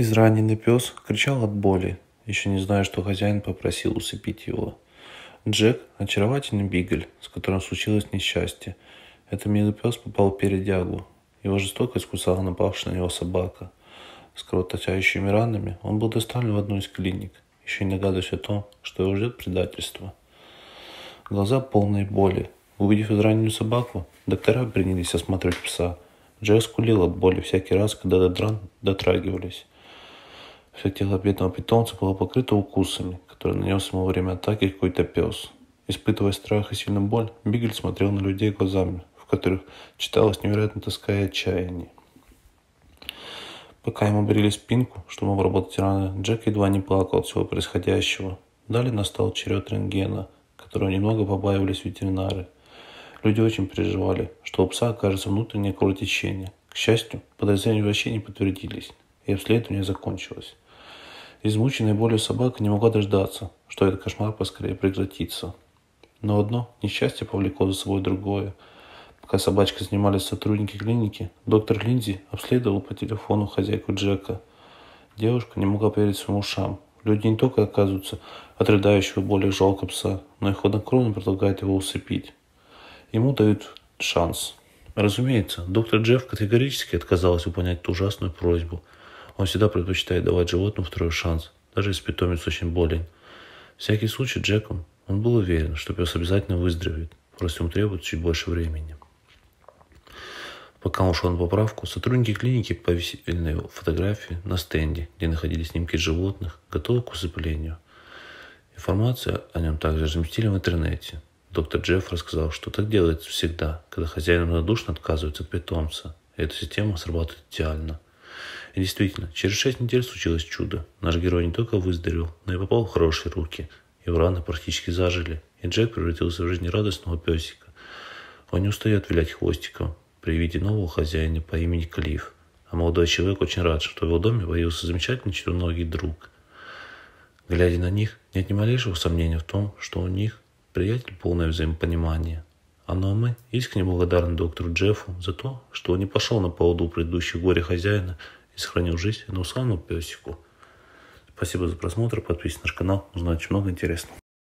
Израненный пес кричал от боли, еще не зная, что хозяин попросил усыпить его. Джек – очаровательный бигль, с которым случилось несчастье. Этот милый пес попал в передягу. Его жестоко искусала напавшая на него собака. С кровоточащими ранами он был доставлен в одну из клиник, еще не догадываясь о том, что его ждет предательство. Глаза полные боли. Увидев израненную собаку, доктора принялись осматривать пса. Джек скулил от боли всякий раз, когда до дран дотрагивались. Все тело бедного питомца было покрыто укусами, которые нанес ему во время атаки какой-то пес. Испытывая страх и сильную боль, Бигель смотрел на людей глазами, в которых читалась невероятная тоска и отчаяние. Пока ему брили спинку, чтобы обработать раны, Джек едва не плакал от всего происходящего. Далее настал черед рентгена, которого немного побаивались ветеринары. Люди очень переживали, что у пса окажется внутреннее кровотечение. К счастью, подозрения врачей не подтвердились, и обследование закончилось. Измученная болью собака не могла дождаться, что этот кошмар поскорее прекратится. Но одно несчастье повлекло за собой другое. Пока собачкой занимались сотрудники клиники, доктор Линдзи обследовал по телефону хозяйку Джека. Девушка не могла поверить своим ушам. Люди не только оказываются от рыдающего более жалко пса, но и хладнокровно предлагают его усыпить. Ему дают шанс. Разумеется, доктор Джефф категорически отказалась выполнять ту ужасную просьбу – он всегда предпочитает давать животному второй шанс, даже если питомец очень болен. всякий случай Джеком он был уверен, что пес обязательно выздоровеет, просто ему требуется чуть больше времени. Пока он шел на поправку, сотрудники клиники повесили его фотографии на стенде, где находились снимки животных, готовых к усыплению. Информация о нем также разместили в интернете. Доктор Джефф рассказал, что так делается всегда, когда хозяин равнодушно отказывается от питомца. И эта система срабатывает идеально – и действительно, через шесть недель случилось чудо. Наш герой не только выздоровел, но и попал в хорошие руки. Его раны практически зажили, и Джек превратился в жизнерадостного песика. Он не устает вилять хвостиком при виде нового хозяина по имени Клифф. А молодой человек очень рад, что в его доме появился замечательный четвероногий друг. Глядя на них, нет ни малейшего сомнения в том, что у них приятель полное взаимопонимание. А ну а мы искренне благодарны доктору Джеффу за то, что он не пошел на поводу предыдущего горе хозяина и сохранил жизнь одному самому песику. Спасибо за просмотр, подписывайтесь на наш канал, узнаете много интересного.